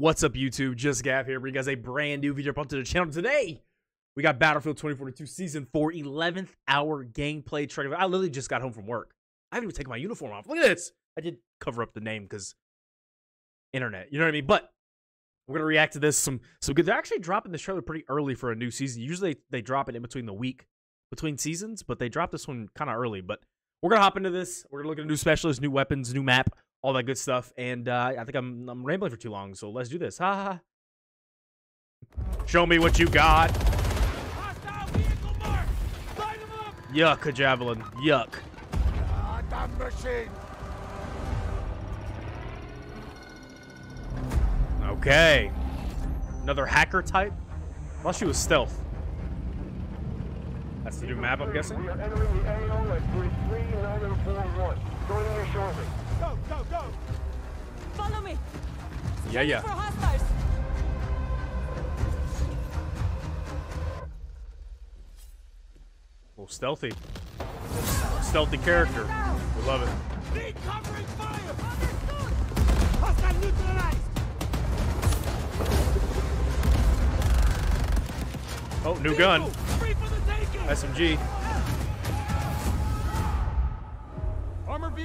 What's up, YouTube? Just Gav here, bringing you guys a brand new video up onto the channel today. We got Battlefield 2042 Season 4 11th hour gameplay trailer. I literally just got home from work. I haven't even taken my uniform off. Look at this. I did cover up the name because internet. You know what I mean? But we're gonna react to this. Some some good. They're actually dropping this trailer pretty early for a new season. Usually they drop it in between the week between seasons, but they dropped this one kind of early. But we're gonna hop into this. We're gonna look at a new specialist, new weapons, new map, all that good stuff. And uh, I think I'm I'm rambling for too long, so let's do this. Ha ha. Show me what you got. Hostile vehicle marked! Line them up! Yuck, a javelin. Yuck. Ah, damn machine! Okay. Another hacker type? Well, she was stealth. That's the new map, I'm guessing. We are entering the AO at 33941. Joining you shortly. Go, go, go! Follow me. Yeah, yeah. For hostiles. little stealthy. Stealthy character. We love it. Need covering fire! Hostile neutralized! Oh, new gun. Vehicle, Free for the taking! SMG.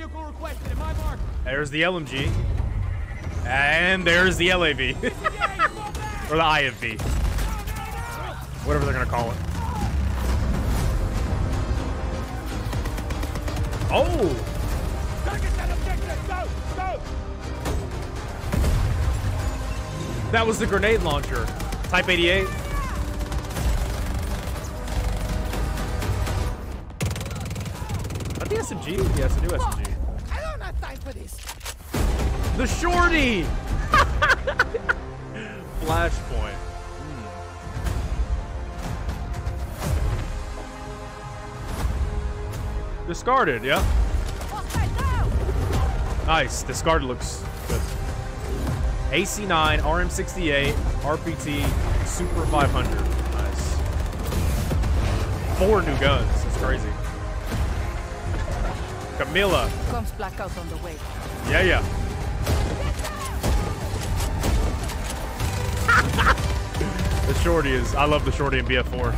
Vehicle requested at my. There's the LMG. And there's the LAV. Or the IFV. Whatever they're gonna call it. Oh! That was the grenade launcher. Type 88. Not the SMG? Yes, a new SMG. I don't have time for this. The shorty! Flashpoint. Hmm. Discarded, yeah. Nice. Discarded looks good. AC9, RM68, RPT, Super 500. Nice. Four new guns. That's crazy. Camila. Comes blackout on the way. Yeah, yeah. the shorty is. I love the shorty in BF4.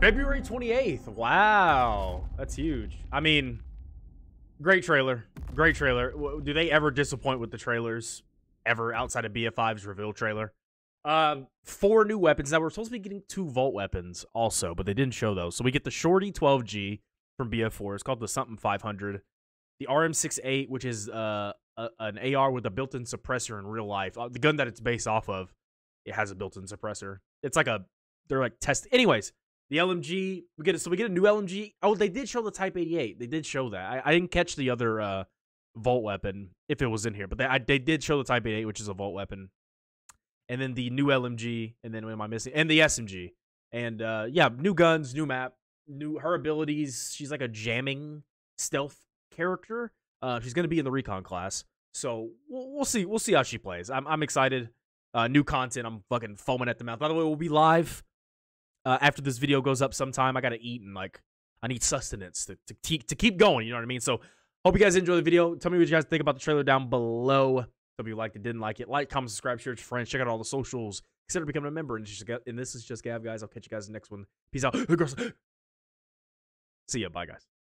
February 28th. Wow. That's huge. I mean, great trailer. Great trailer. Do they ever disappoint with the trailers? Ever outside of BF5's reveal trailer? Um, four new weapons. Now we're supposed to be getting two vault weapons also, but they didn't show those. So we get the Shorty 12G from BF4. It's called the something 500. The RM68, which is uh a, an AR with a built-in suppressor in real life. Uh, the gun that it's based off of, it has a built-in suppressor. It's like a they're like test. Anyways, the LMG we get it. So we get a new LMG. Oh, they did show the Type 88. They did show that. I, I didn't catch the other uh vault weapon if it was in here, but they I, they did show the Type 88, which is a vault weapon and then the new LMG, and then what am I missing? And the SMG. And uh yeah, new guns, new map, new her abilities. She's like a jamming stealth character. Uh she's gonna be in the recon class. So we'll, we'll see. We'll see how she plays. I'm I'm excited. Uh new content. I'm fucking foaming at the mouth. By the way, we'll be live uh after this video goes up sometime. I gotta eat and like I need sustenance to to to keep going, you know what I mean? So hope you guys enjoy the video. Tell me what you guys think about the trailer down below. Some you liked it, didn't like it. Like, comment, subscribe, share it with your friends. Check out all the socials. Consider becoming a member. And, and this is just Gav, guys. I'll catch you guys in the next one. Peace out. See ya. Bye, guys.